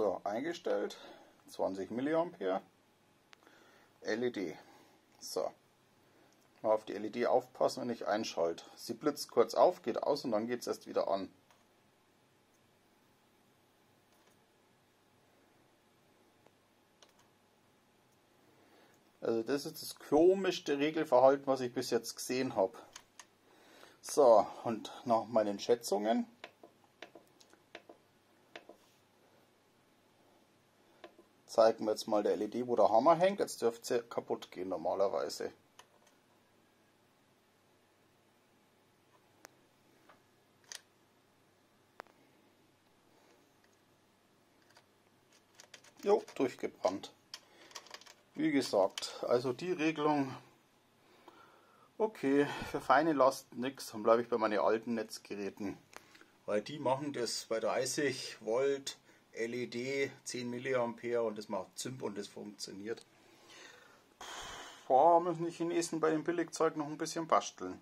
So, eingestellt. 20 mA. LED. So. Mal auf die LED aufpassen, wenn ich einschalte. Sie blitzt kurz auf, geht aus und dann geht es erst wieder an. Also das ist das komischste Regelverhalten, was ich bis jetzt gesehen habe. So, und nach meinen Schätzungen. Zeigen wir jetzt mal der LED, wo der Hammer hängt. Jetzt dürfte sie kaputt gehen normalerweise. Jo, durchgebrannt. Wie gesagt, also die Regelung, okay, für feine Lasten nichts, dann bleibe ich bei meinen alten Netzgeräten. Weil die machen das bei 30 Volt LED 10 mA und das macht Zimp und das funktioniert. Boah, müssen die Chinesen bei dem Billigzeug noch ein bisschen basteln.